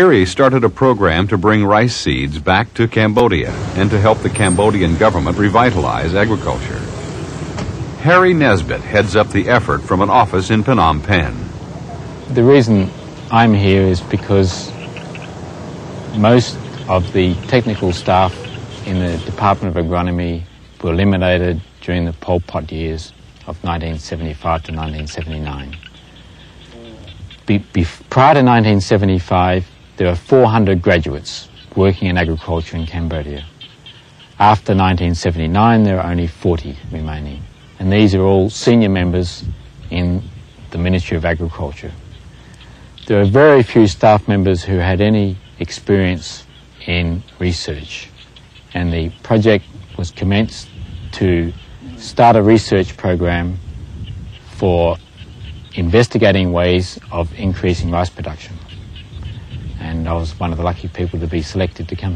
Harry started a program to bring rice seeds back to Cambodia and to help the Cambodian government revitalize agriculture. Harry Nesbitt heads up the effort from an office in Phnom Penh. The reason I'm here is because most of the technical staff in the Department of Agronomy were eliminated during the Pol Pot years of 1975 to 1979. Be, be, prior to 1975, there are 400 graduates working in agriculture in Cambodia. After 1979, there are only 40 remaining. And these are all senior members in the Ministry of Agriculture. There are very few staff members who had any experience in research. And the project was commenced to start a research program for investigating ways of increasing rice production and I was one of the lucky people to be selected to come here.